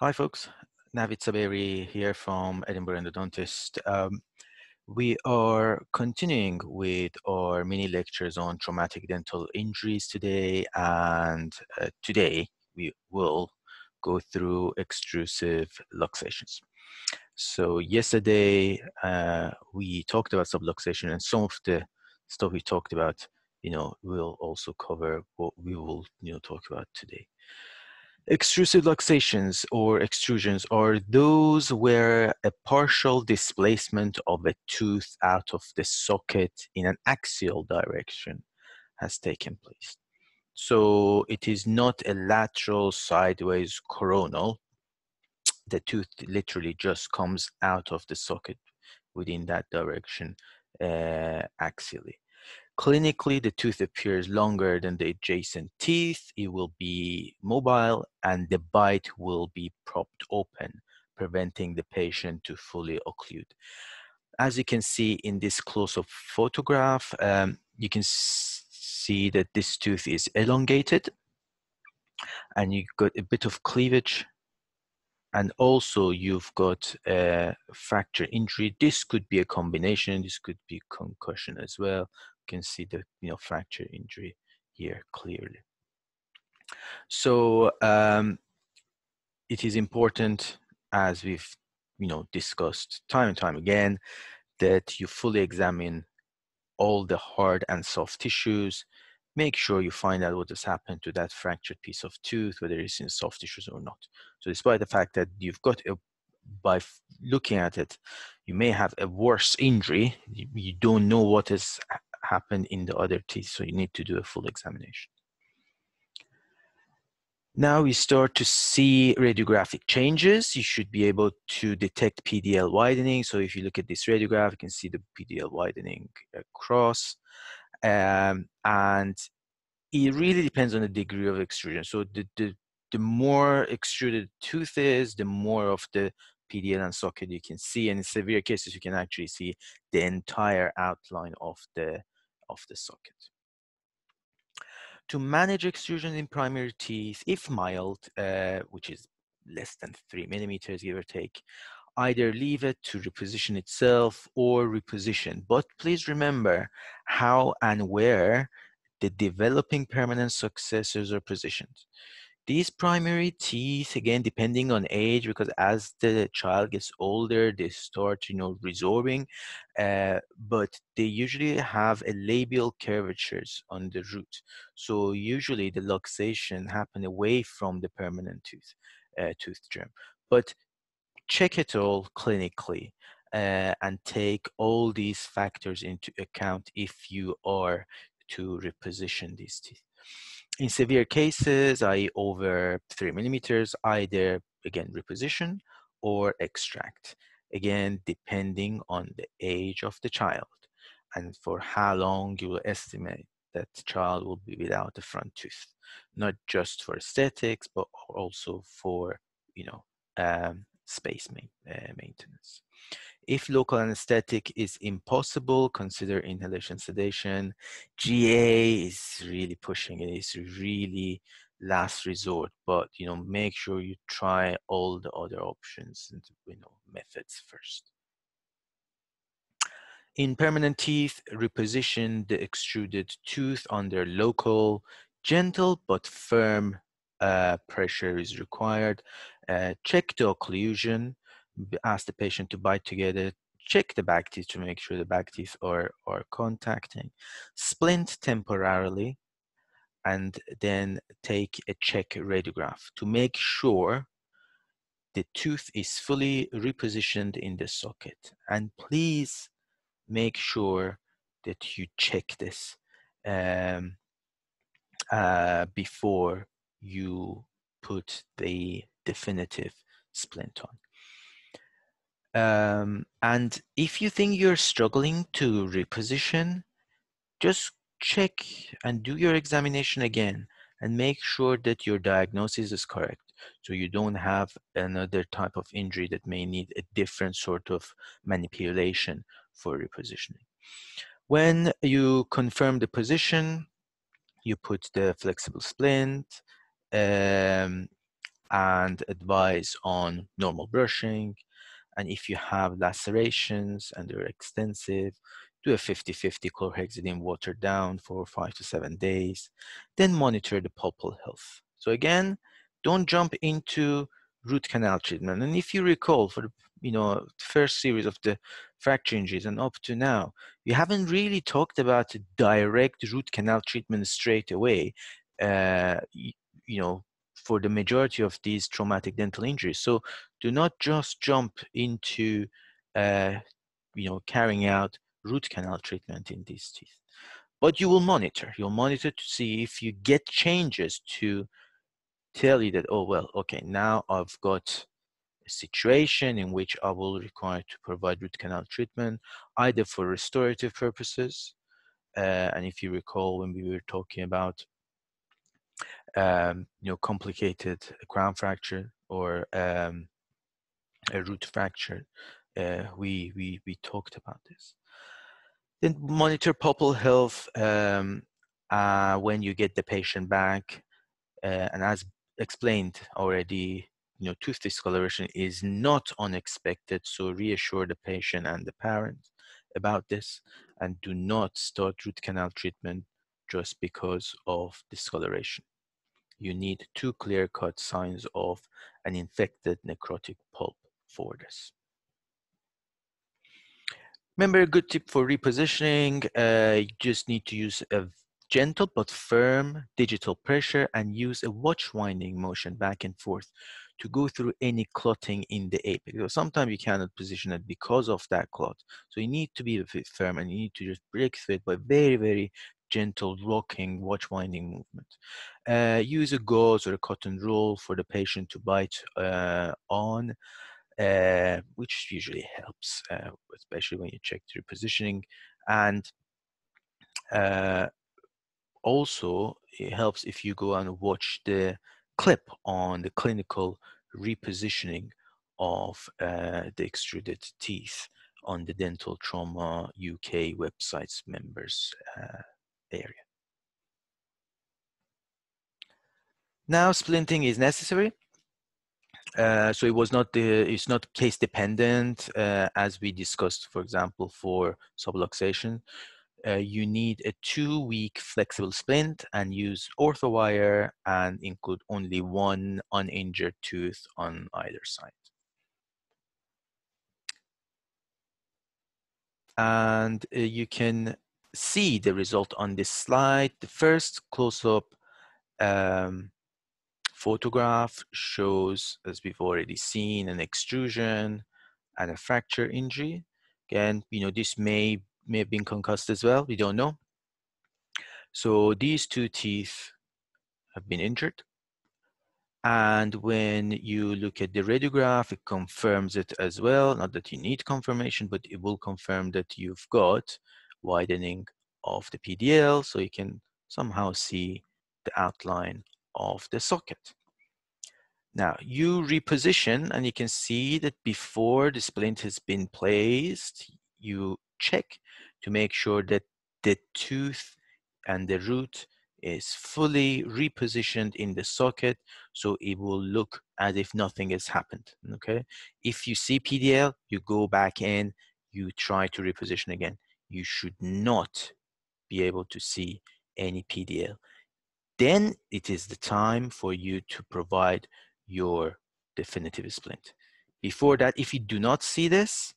Hi, folks. Navid Saberi here from Edinburgh Endodontist. Um, we are continuing with our mini lectures on traumatic dental injuries today, and uh, today we will go through extrusive luxations. So yesterday uh, we talked about subluxation, and some of the stuff we talked about, you know, we'll also cover what we will, you know, talk about today. Extrusive luxations or extrusions are those where a partial displacement of a tooth out of the socket in an axial direction has taken place. So it is not a lateral sideways coronal. The tooth literally just comes out of the socket within that direction uh, axially. Clinically, the tooth appears longer than the adjacent teeth. It will be mobile and the bite will be propped open, preventing the patient to fully occlude. As you can see in this close-up photograph, um, you can see that this tooth is elongated and you've got a bit of cleavage and also you've got a fracture injury. This could be a combination, this could be concussion as well can see the you know fracture injury here clearly. So um, it is important, as we've you know discussed time and time again, that you fully examine all the hard and soft tissues. Make sure you find out what has happened to that fractured piece of tooth, whether it's in soft tissues or not. So despite the fact that you've got a by looking at it, you may have a worse injury. You, don't know what has happen in the other teeth. So you need to do a full examination. Now we start to see radiographic changes. You should be able to detect PDL widening. So if you look at this radiograph, you can see the PDL widening across. Um, and it really depends on the degree of extrusion. So the, the, the more extruded tooth is, the more of the PDL and socket you can see. And in severe cases, you can actually see the entire outline of the, of the socket. To manage extrusion in primary teeth, if mild, uh, which is less than three millimeters, give or take, either leave it to reposition itself or reposition. But please remember how and where the developing permanent successors are positioned. These primary teeth, again, depending on age, because as the child gets older, they start, you know, resorbing, uh, but they usually have a labial curvatures on the root. So usually the luxation happen away from the permanent tooth, uh, tooth germ. But check it all clinically uh, and take all these factors into account if you are to reposition these teeth. In severe cases, i.e. over three millimeters, either again reposition or extract. Again, depending on the age of the child and for how long you will estimate that child will be without the front tooth, not just for aesthetics, but also for, you know, um, space ma uh, maintenance. If local anesthetic is impossible, consider inhalation sedation. GA is really pushing it. It's really last resort, but you know, make sure you try all the other options and you know methods first. In permanent teeth, reposition the extruded tooth under local, gentle but firm uh, pressure is required. Uh, check the occlusion ask the patient to bite together, check the back teeth to make sure the back teeth are, are contacting, splint temporarily, and then take a check radiograph to make sure the tooth is fully repositioned in the socket. And please make sure that you check this um, uh, before you put the definitive splint on. Um, and if you think you're struggling to reposition, just check and do your examination again and make sure that your diagnosis is correct. So you don't have another type of injury that may need a different sort of manipulation for repositioning. When you confirm the position, you put the flexible splint, um, and advise on normal brushing. And if you have lacerations and they're extensive, do a 50-50 chlorhexidine water down for five to seven days. Then monitor the pulpal health. So again, don't jump into root canal treatment. And if you recall, for the you know first series of the fracture injuries and up to now, we haven't really talked about direct root canal treatment straight away. Uh, you know, for the majority of these traumatic dental injuries. So do not just jump into, uh, you know, carrying out root canal treatment in these teeth. But you will monitor. You'll monitor to see if you get changes to tell you that, oh, well, okay, now I've got a situation in which I will require to provide root canal treatment, either for restorative purposes. Uh, and if you recall when we were talking about um, you know, complicated crown fracture or um, a root fracture, uh, we, we, we talked about this. Then monitor pulpal health um, uh, when you get the patient back. Uh, and as explained already, you know, tooth discoloration is not unexpected. So reassure the patient and the parents about this and do not start root canal treatment just because of discoloration you need two clear-cut signs of an infected necrotic pulp for this. Remember a good tip for repositioning, uh, you just need to use a gentle but firm digital pressure and use a watch winding motion back and forth to go through any clotting in the apex. Because sometimes you cannot position it because of that clot. So you need to be firm and you need to just break through it by very, very gentle rocking watch winding movement. Uh, use a gauze or a cotton roll for the patient to bite uh, on, uh, which usually helps, uh, especially when you check the positioning. And uh, also, it helps if you go and watch the clip on the clinical repositioning of uh, the extruded teeth on the Dental Trauma UK website's members area. Now splinting is necessary. Uh, so it was not the, it's not case dependent uh, as we discussed, for example, for subluxation. Uh, you need a two week flexible splint and use orthowire and include only one uninjured tooth on either side. And uh, you can see the result on this slide. The first close-up um, photograph shows, as we've already seen, an extrusion and a fracture injury. Again, you know, this may, may have been concussed as well, we don't know. So these two teeth have been injured. And when you look at the radiograph, it confirms it as well. Not that you need confirmation, but it will confirm that you've got widening of the PDL so you can somehow see the outline of the socket. Now you reposition and you can see that before the splint has been placed, you check to make sure that the tooth and the root is fully repositioned in the socket so it will look as if nothing has happened okay if you see pdl you go back in you try to reposition again you should not be able to see any PDL. Then it is the time for you to provide your definitive splint. Before that, if you do not see this,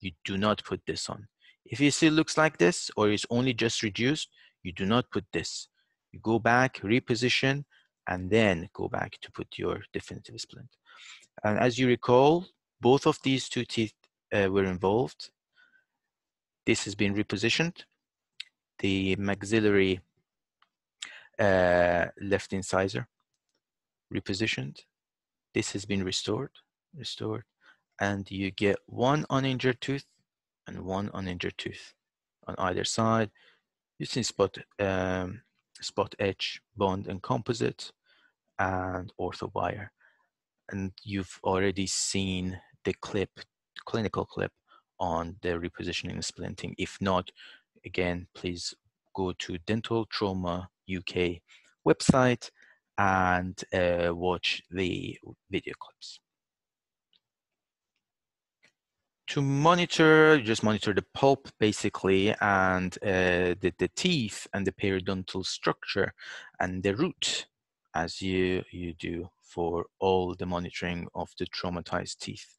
you do not put this on. If it still looks like this or is only just reduced, you do not put this. You go back, reposition, and then go back to put your definitive splint. And as you recall, both of these two teeth uh, were involved this has been repositioned. The maxillary uh, left incisor repositioned. This has been restored, restored, and you get one uninjured tooth and one uninjured tooth on either side using spot um, spot etch, bond, and composite, and ortho wire. And you've already seen the clip, clinical clip on the repositioning and splinting. If not, again, please go to Dental Trauma UK website and uh, watch the video clips. To monitor, you just monitor the pulp basically and uh, the, the teeth and the periodontal structure and the root as you, you do for all the monitoring of the traumatized teeth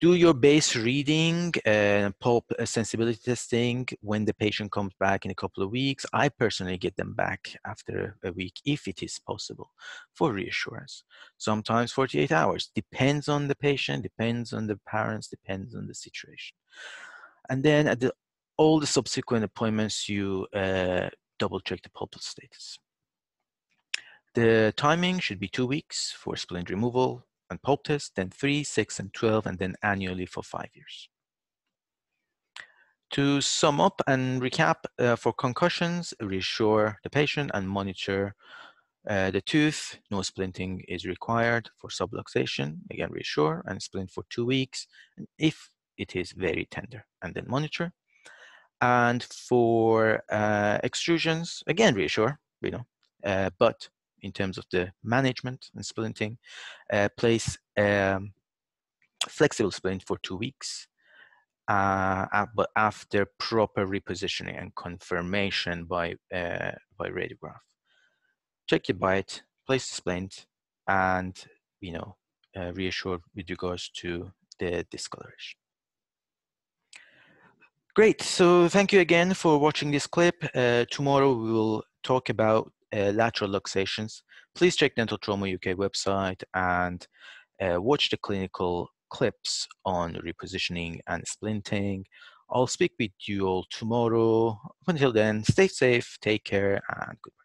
do your base reading and pulp sensibility testing when the patient comes back in a couple of weeks. I personally get them back after a week if it is possible for reassurance. Sometimes 48 hours, depends on the patient, depends on the parents, depends on the situation. And then at the, all the subsequent appointments, you uh, double check the pulp status. The timing should be two weeks for splint removal, and pulp test, then 3, 6, and 12, and then annually for five years. To sum up and recap, uh, for concussions, reassure the patient and monitor uh, the tooth. No splinting is required for subluxation. Again, reassure and splint for two weeks if it is very tender, and then monitor. And for uh, extrusions, again, reassure, you know, uh, but in terms of the management and splinting, uh, place um, flexible splint for two weeks, uh, but after proper repositioning and confirmation by, uh, by radiograph. Check your bite, place the splint, and you know, uh, reassure with regards to the discoloration. Great, so thank you again for watching this clip. Uh, tomorrow we will talk about uh, lateral luxations, please check Dental Trauma UK website and uh, watch the clinical clips on repositioning and splinting. I'll speak with you all tomorrow. Until then, stay safe, take care, and goodbye.